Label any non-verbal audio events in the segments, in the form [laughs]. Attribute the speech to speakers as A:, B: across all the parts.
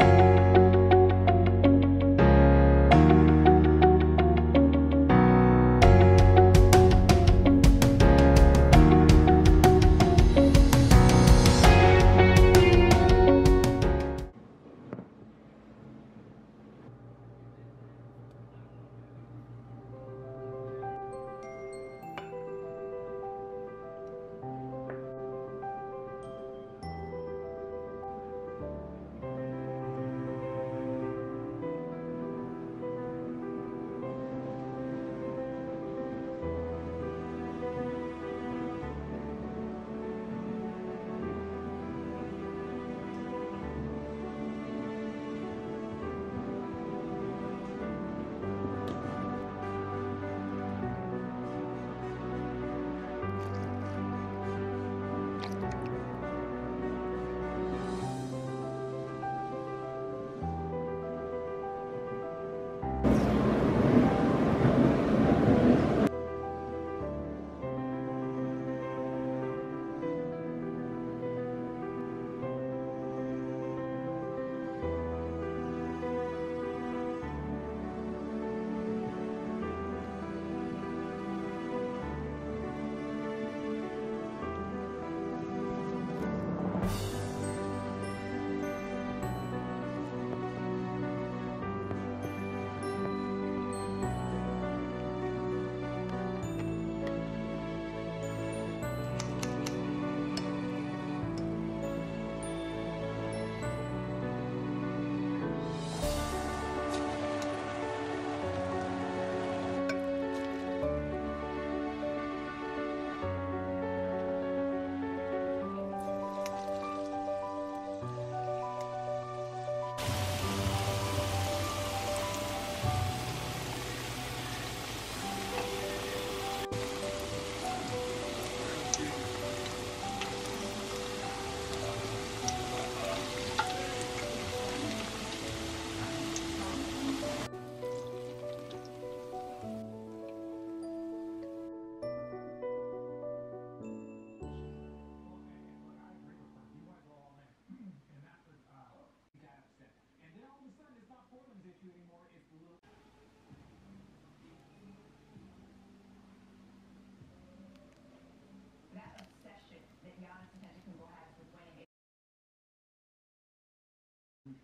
A: you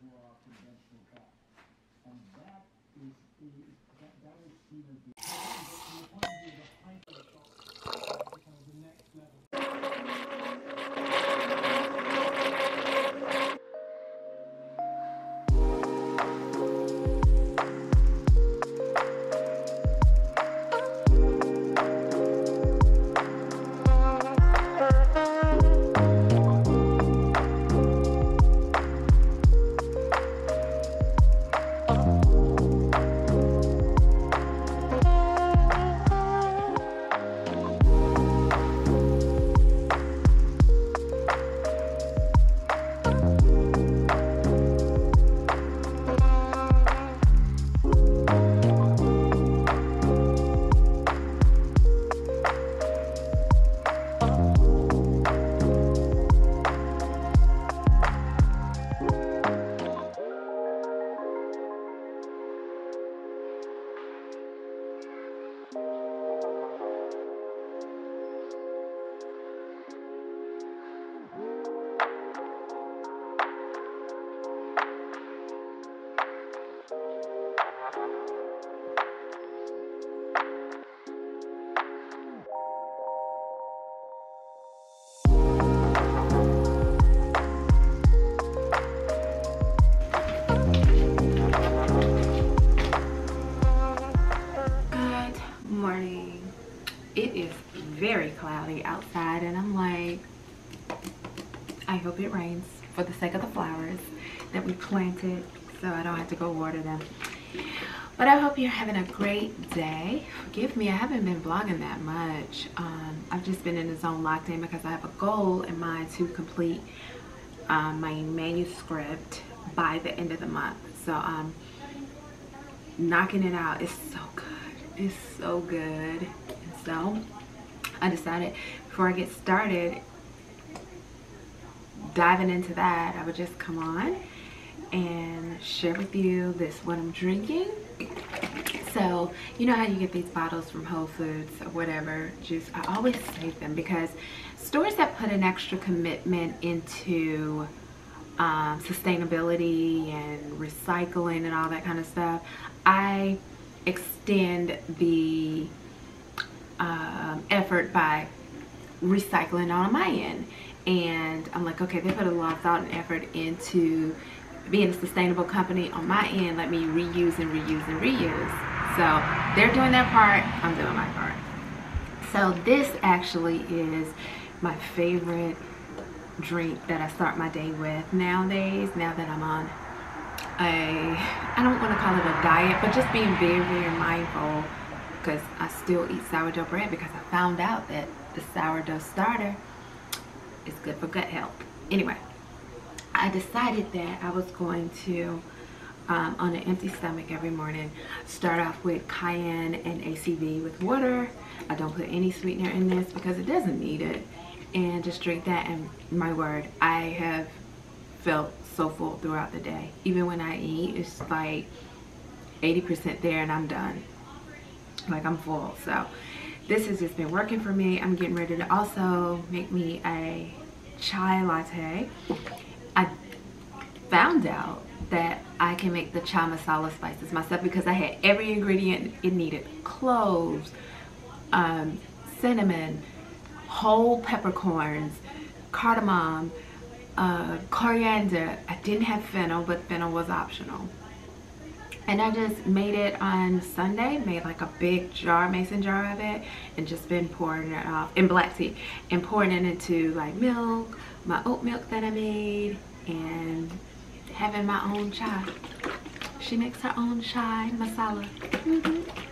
A: draw conventional cut.
B: For the sake of the flowers that we planted so I don't have to go water them. But I hope you're having a great day. Forgive me, I haven't been vlogging that much. Um, I've just been in the zone locked in because I have a goal in mind to complete um, my manuscript by the end of the month. So um, knocking it out is so good it's so good and so i decided before i get started diving into that i would just come on and share with you this what I'm drinking. So, you know how you get these bottles from Whole Foods or whatever juice? I always save them because stores that put an extra commitment into um, sustainability and recycling and all that kind of stuff, I extend the um, effort by recycling on my end. And I'm like, okay, they put a lot of thought and effort into being a sustainable company on my end. Let me reuse and reuse and reuse. So they're doing their part, I'm doing my part. So this actually is my favorite drink that I start my day with nowadays, now that I'm on a, I don't want to call it a diet, but just being very, very mindful because I still eat sourdough bread because I found out that the sourdough starter is good for gut health. Anyway, I decided that I was going to, um, on an empty stomach every morning, start off with cayenne and ACV with water. I don't put any sweetener in this because it doesn't need it and just drink that and my word I have felt so full throughout the day even when I eat it's like 80% there and I'm done like I'm full so this has just been working for me I'm getting ready to also make me a chai latte I found out that I can make the chai masala spices myself because I had every ingredient it needed cloves um, cinnamon whole peppercorns, cardamom, uh, coriander. I didn't have fennel, but fennel was optional. And I just made it on Sunday, made like a big jar, mason jar of it, and just been pouring it off, in black tea, and pouring it into like milk, my oat milk that I made, and having my own chai. She makes her own chai masala. Mm -hmm.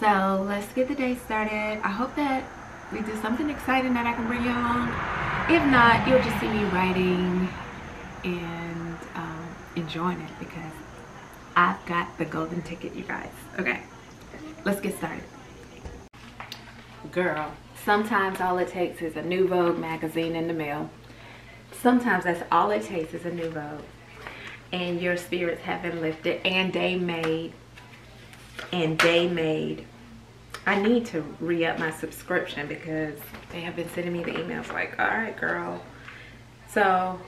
B: So let's get the day started. I hope that we do something exciting that I can bring you along. If not, you'll just see me writing and um, enjoying it because I've got the golden ticket, you guys. Okay, let's get started. Girl, sometimes all it takes is a new Vogue magazine in the mail. Sometimes that's all it takes is a new Vogue. And your spirits have been lifted and they made. And they made I need to re-up my subscription because they have been sending me the emails like, all right, girl. So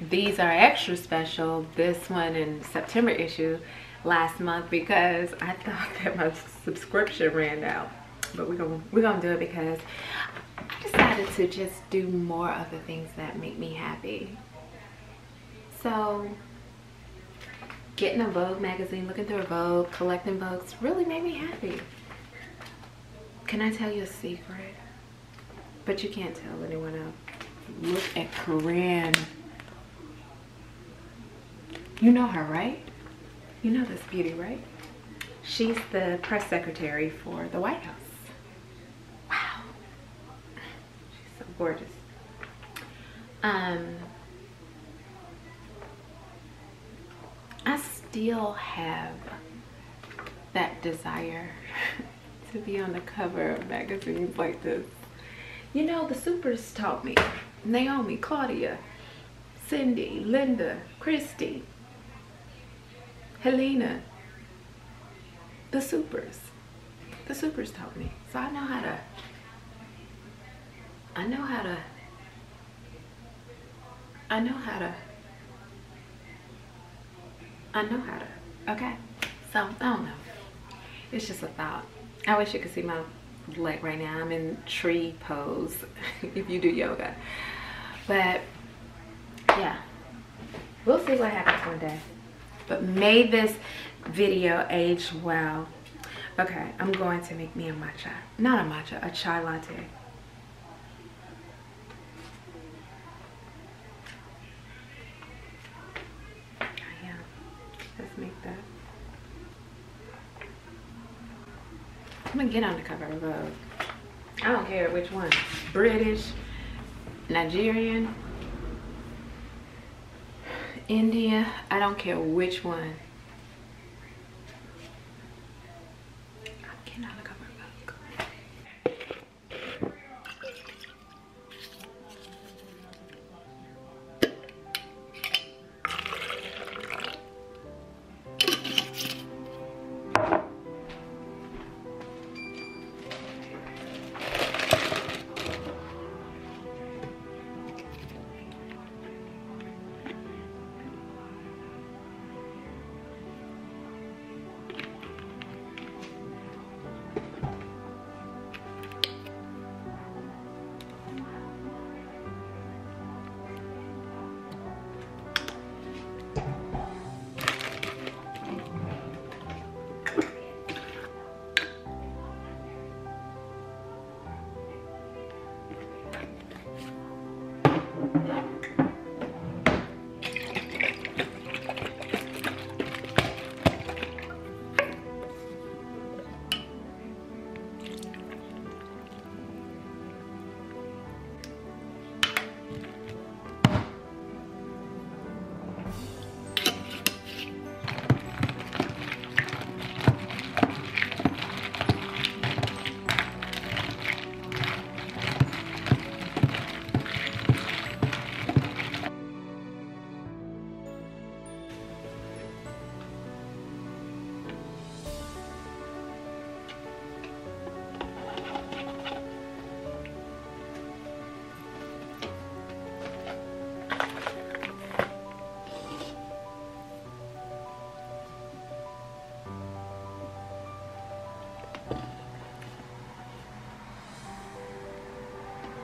B: these are extra special. This one in September issue last month because I [laughs] thought that my subscription ran out. But we're gonna we're gonna do it because I decided to just do more of the things that make me happy. So getting a Vogue magazine, looking through a Vogue, collecting Vogues really made me happy. Can I tell you a secret? But you can't tell anyone else. Look at Corinne. You know her, right? You know this beauty, right? She's the press secretary for the White House. Wow. She's so gorgeous. Um, I still have that desire [laughs] to be on the cover of magazines like this. You know, the supers taught me. Naomi, Claudia, Cindy, Linda, Christy, Helena. The supers. The supers taught me. So I know how to, I know how to, I know how to, I know how to, okay? So, I don't know. It's just a thought. I wish you could see my leg right now. I'm in tree pose [laughs] if you do yoga. But yeah, we'll see what happens one day. But may this video age well. Okay, I'm going to make me a matcha. Not a matcha, a chai latte. I'm gonna get on the cover of Vogue. I don't care which one. British, Nigerian, India, I don't care which one. On the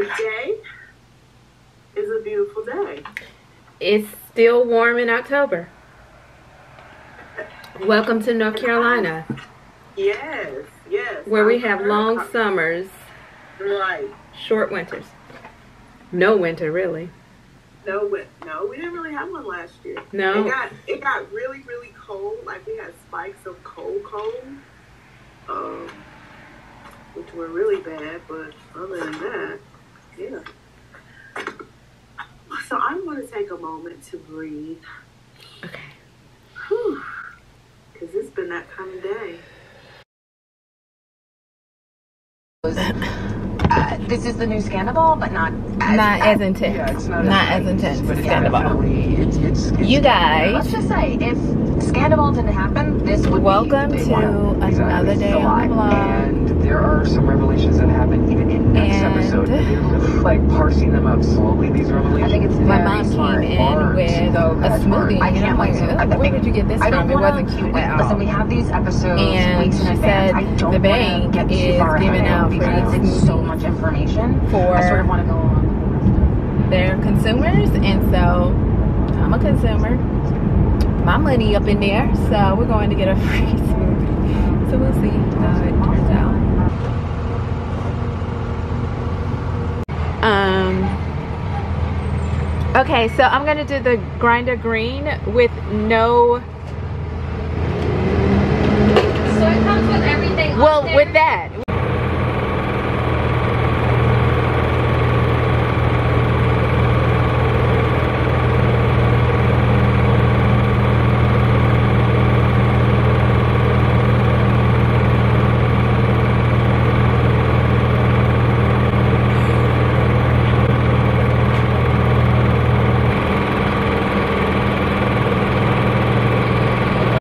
C: Today is a beautiful day.
B: It's still warm in October. Welcome to North Carolina,
C: Yes, yes.
B: where we have long summers,
C: Right.
B: short winters. No winter, really.
C: No, we, no, we didn't really have one last year.
B: No.
C: It got it got really really cold. Like we had spikes of cold cold, um, which were really bad. But other than that, yeah. So I'm going to take a moment to breathe,
B: Okay.
C: because it's been that kind of day.
D: Uh, [clears throat] this is the new Scandal, but not as
B: Not as intense.
E: Yeah, it's not,
B: Not as
E: as
B: intense
E: but
B: as
E: it's
B: Scandal.
E: It's, it's, it's
B: You guys,
D: Let's just say, if Scandal didn't happen, this would
B: welcome
D: be
B: to another day on the vlog.
E: There are some revelations that happen even in next
B: And-
E: episode. They're really like parsing them out slowly. These revelations.
D: I think it's
B: My mom came in
E: Art,
B: with
E: so
B: a smoothie.
D: I can't
B: like,
D: wait to-
B: "Ugh, where did you get this
D: I
B: from?
D: don't
B: It
D: wanna,
B: wasn't cute at
D: Listen, we have these episodes
B: And she said the bank is giving out free
D: so much information.
B: for-
D: I sort of want to go on.
B: They're consumers, and so I'm a consumer. My money up in there, so we're going to get a [laughs] free smoothie. So we'll see how it turns out. Um. Okay, so I'm gonna do the grinder green with no.
F: So it comes with everything.
B: Well, with that,